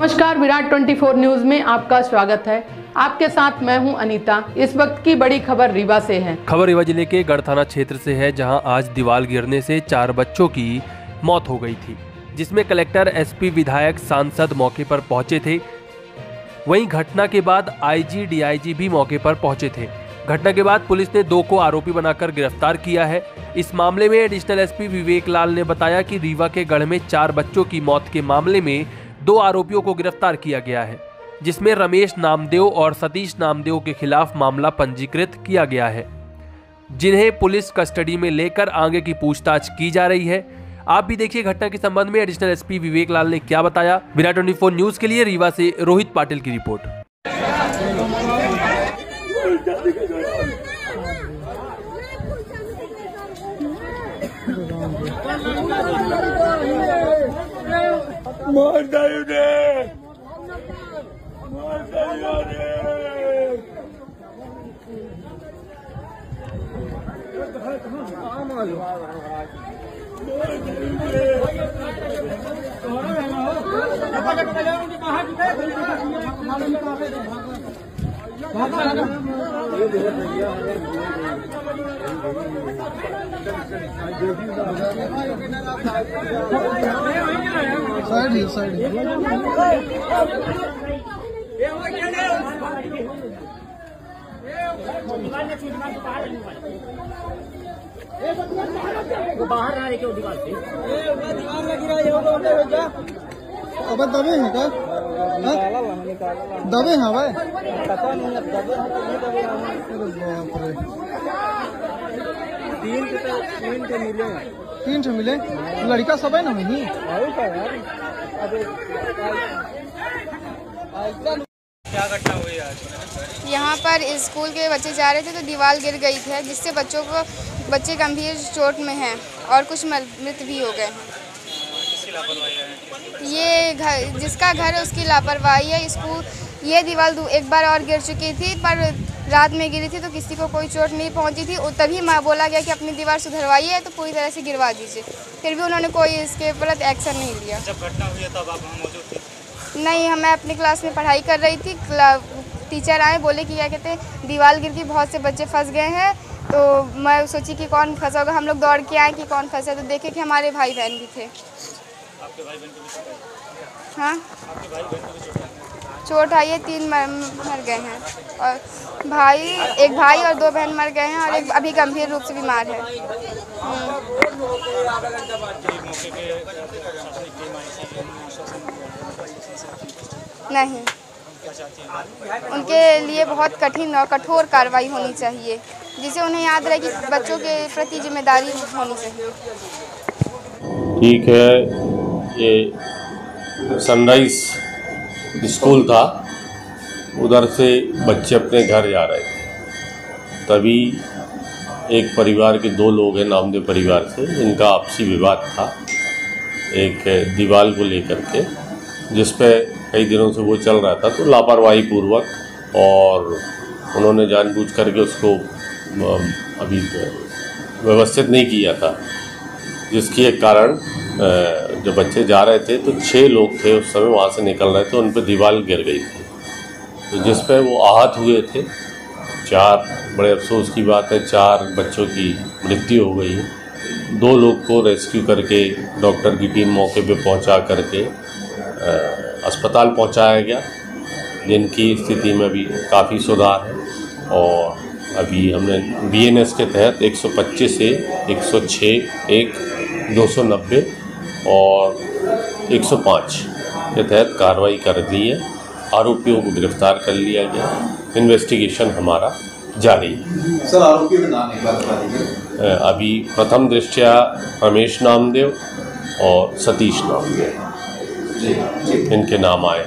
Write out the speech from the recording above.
नमस्कार, विराट 24 न्यूज़ में आपका स्वागत है। आपके साथ मैं हूँ अनीता। इस वक्त की बड़ी खबर रीवा से है। खबर रीवा ज़िले के गढ़ थाना क्षेत्र से है, जहाँ आज दीवार गिरने से चार बच्चों की मौत हो गई थी, जिसमें कलेक्टर, एसपी, विधायक, सांसद मौके पर पहुँचे थे। वहीं घटना के बाद आईजी, डीआईजी भी मौके पर पहुँचे थे। घटना के बाद पुलिस ने दो को आरोपी बनाकर गिरफ़्तार किया है। इस मामले में एडिशनल एसपी विवेक लाल ने बताया कि रीवा के गढ़ में चार बच्चों की मौत के मामले में दो आरोपियों को गिरफ़्तार किया गया है, जिसमें रमेश नामदेव और सतीश नामदेव के खिलाफ मामला पंजीकृत किया गया है। जिन्हें पुलिस कस्टडी में लेकर आगे की पूछताछ की जा रही है। आप भी देखिए घटना के संबंध में एडिशनल एसपी विवेक लाल ने क्या बताया। विराट ट्वेंटी फोर न्यूज़ के लिए रीवा से रोहित पाटिल की रिपोर्ट। Mother, you're there. मारता ही उन्हें मारता ही उन्हें साइड ही साइड ही अब दबे हैं हाँ? दबे हैं भाई। तीन ठे मिले। लड़का सब है ना वही? यहाँ पर स्कूल के बच्चे जा रहे थे तो दीवार गिर गई थी जिससे बच्चों को बच्चे गंभीर चोट में हैं और कुछ मृत भी हो गए हैं? ये घर जिसका घर है उसकी लापरवाही है इसको ये दीवार एक बार और गिर चुकी थी पर रात में गिरी थी तो किसी को कोई चोट नहीं पहुँची थी और तभी माँ बोला गया कि अपनी दीवार सुधरवाइए तो पूरी तरह से गिरवा दीजिए। फिर भी उन्होंने कोई इसके प्रति एक्शन नहीं लिया। जब घटना हुई तब आप मौजूद थे? नहीं हम मैं अपनी क्लास में पढ़ाई कर रही थी टीचर आए बोले कि क्या कहते हैं दीवार गिर की बहुत से बच्चे फंस गए हैं तो मैं सोची कि कौन फंसा होगा हम लोग दौड़ के आए कि कौन फंसा तो देखे कि हमारे भाई बहन भी थे। आपके भाई बहन को भी चोट आई? हाँ? आपके भाई बहन को भी चोट आई? चोट आई है तीन मर, मर गए हैं। और भाई एक भाई और दो बहन मर गए हैं और एक अभी गंभीर रूप से बीमार है। हम्म, नहीं। उनके लिए बहुत कठिन और कठोर कार्रवाई होनी चाहिए जिसे उन्हें याद रहे कि बच्चों के प्रति ज़िम्मेदारी होनी चाहिए। ठीक है। ये सनराइज स्कूल था, उधर से बच्चे अपने घर जा रहे थे। तभी एक परिवार के दो लोग हैं, नामदेव परिवार से इनका आपसी विवाद था। एक दीवार को लेकर के, जिस पे कई दिनों से वो चल रहा था तो लापरवाही पूर्वक और उन्होंने जानबूझ करके उसको अभी व्यवस्थित नहीं किया था, जिसकी कारण जब बच्चे जा रहे थे तो छः लोग थे उस समय वहाँ से निकल रहे थे उन पर दीवार गिर गई थी। तो जिस पर वो आहत हुए थे चार बड़े अफसोस की बात है चार बच्चों की मृत्यु हो गई दो लोग को रेस्क्यू करके डॉक्टर की टीम मौके पे पहुँचा करके अ, अस्पताल पहुँचाया गया। जिनकी स्थिति में अभी काफ़ी सुधार है और अभी हमने बीएनएस के तहत 125 से 106 एक 290 और 105 के तहत कार्रवाई कर दी है। आरोपियों को गिरफ़्तार कर लिया गया। इन्वेस्टिगेशन हमारा जारी है। सर आरोपी का नाम एक बार बता दीजिए। अभी प्रथम दृष्टया रमेश नामदेव और सतीश नामदेव। जी जी। इनके नाम आए।